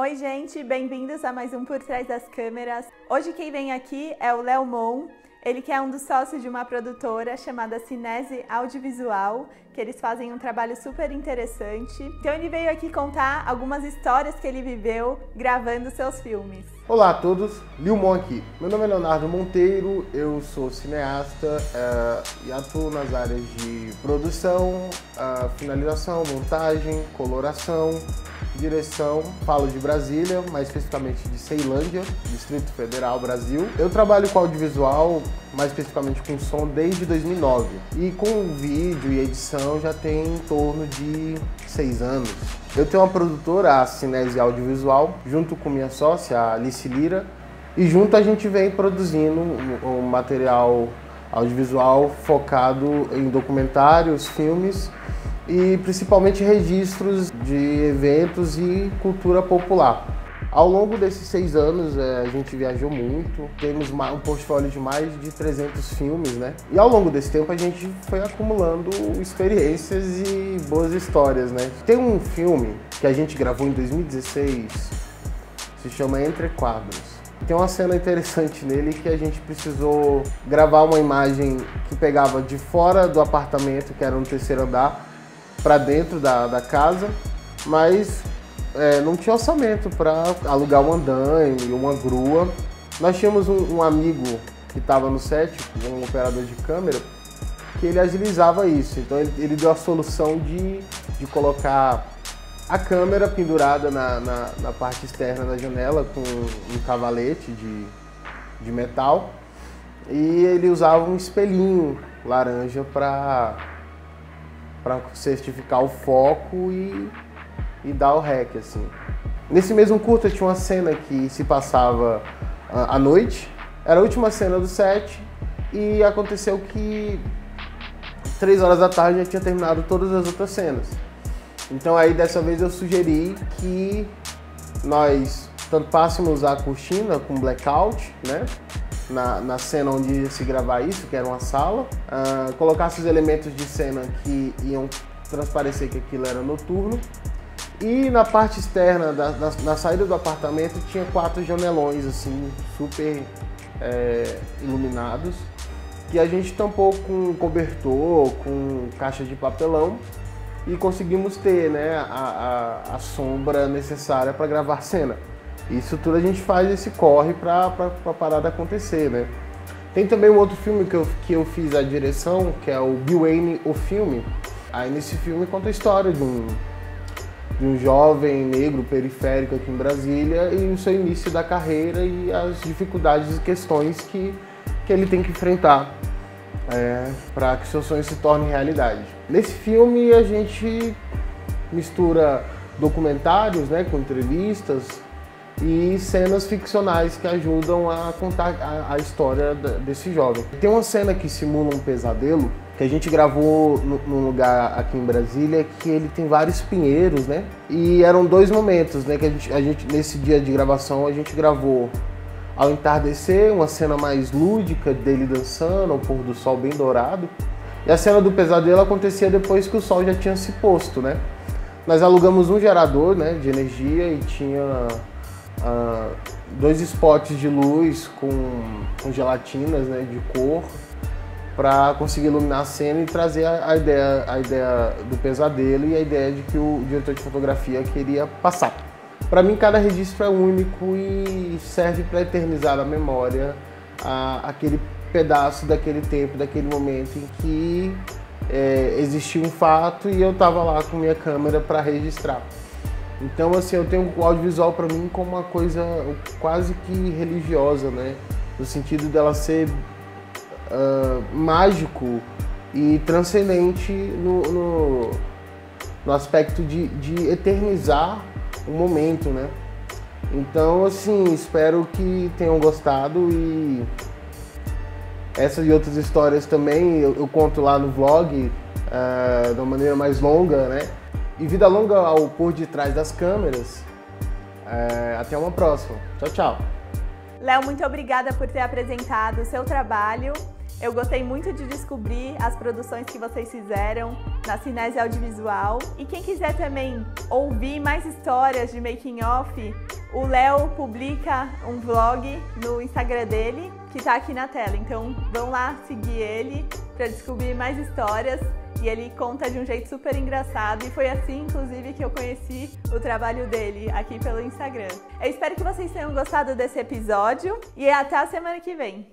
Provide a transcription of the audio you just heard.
Oi, gente, bem-vindos a mais um Por Trás das Câmeras. Hoje quem vem aqui é o Léo Mon, ele que é um dos sócios de uma produtora chamada Cinese Audiovisual, que eles fazem um trabalho super interessante. Então ele veio aqui contar algumas histórias que ele viveu gravando seus filmes. Olá a todos, Mon aqui. Meu nome é Leonardo Monteiro, eu sou cineasta é, e atuo nas áreas de produção, finalização, montagem, coloração, direção, falo de Brasília, mais especificamente de Ceilândia, Distrito Federal, Brasil. Eu trabalho com audiovisual, mais especificamente com som, desde 2009. E com vídeo e edição já tem em torno de seis anos. Eu tenho uma produtora, a Cinese Audiovisual, junto com minha sócia, a Alice Lira, e junto a gente vem produzindo um material audiovisual focado em documentários, filmes e principalmente registros de eventos e cultura popular. Ao longo desses seis anos, é, a gente viajou muito, temos um portfólio de mais de 300 filmes, né? E ao longo desse tempo a gente foi acumulando experiências e boas histórias, né? Tem um filme que a gente gravou em 2016, se chama Entre Quadros. Tem uma cena interessante nele que a gente precisou gravar uma imagem que pegava de fora do apartamento, que era no terceiro andar, para dentro da, da casa, mas é, não tinha orçamento para alugar um andaime, uma grua. Nós tínhamos um, um amigo que estava no set, um operador de câmera, que ele agilizava isso. Então ele, ele deu a solução de, de colocar a câmera pendurada na, na, na, parte externa da janela com um cavalete de, de metal e ele usava um espelhinho laranja para para certificar o foco e, e dar o rec, assim. Nesse mesmo curta tinha uma cena que se passava uh, à noite, era a última cena do set e aconteceu que três horas da tarde já tinha terminado todas as outras cenas. Então aí dessa vez eu sugeri que nós tampássemos a cortina com blackout, né? Na, na cena onde ia se gravar isso, que era uma sala, uh, colocasse os elementos de cena que iam transparecer que aquilo era noturno. E na parte externa, da, na, na saída do apartamento, tinha quatro janelões assim, super é, iluminados, que a gente tampou com cobertor, com caixa de papelão e conseguimos ter né, a, a, a sombra necessária para gravar cena. Isso tudo a gente faz esse corre para a parada acontecer, né? Tem também um outro filme que eu, que eu fiz a direção, que é o Bill Wayne, o filme. Aí nesse filme conta a história de um, de um jovem negro periférico aqui em Brasília e o seu início da carreira e as dificuldades e questões que, que ele tem que enfrentar é, para que seu sonho se torne realidade. Nesse filme a gente mistura documentários né, com entrevistas, e cenas ficcionais que ajudam a contar a, a, história desse jovem. Tem uma cena que simula um pesadelo que a gente gravou num lugar aqui em Brasília que ele tem vários pinheiros, né? E eram dois momentos, né? Que a gente, a gente nesse dia de gravação a gente gravou ao entardecer uma cena mais lúdica dele dançando, ao pôr do sol bem dourado. E a cena do pesadelo acontecia depois que o sol já tinha se posto, né? Nós alugamos um gerador, né, de energia e tinha uh, dois spots de luz com, com gelatinas né, de cor para conseguir iluminar a cena e trazer a, a, ideia, a ideia do pesadelo e a ideia de que o diretor de fotografia queria passar. Para mim, cada registro é único e serve para eternizar na memória a, aquele pedaço daquele tempo, daquele momento em que é, existia um fato e eu estava lá com minha câmera para registrar. Então, assim, eu tenho o audiovisual para mim como uma coisa quase que religiosa, né? No sentido dela ser uh, mágico e transcendente no, no, no aspecto de, de, eternizar o momento, né? Então, assim, espero que tenham gostado e essas e outras histórias também eu, eu conto lá no vlog uh, de uma maneira mais longa, né? E vida longa ao por detrás das câmeras. É, até uma próxima. Tchau, tchau. Léo, muito obrigada por ter apresentado o seu trabalho Eu gostei muito de descobrir as produções que vocês fizeram na Cinese Audiovisual. E quem quiser também ouvir mais histórias de making off, o Léo publica um vlog no Instagram dele, que está aqui na tela. Então vão lá seguir ele para descobrir mais histórias. E ele conta de um jeito super engraçado e foi assim, inclusive, que eu conheci o trabalho dele aqui pelo Instagram. Eu espero que vocês tenham gostado desse episódio e até a semana que vem.